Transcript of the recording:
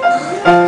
Oh.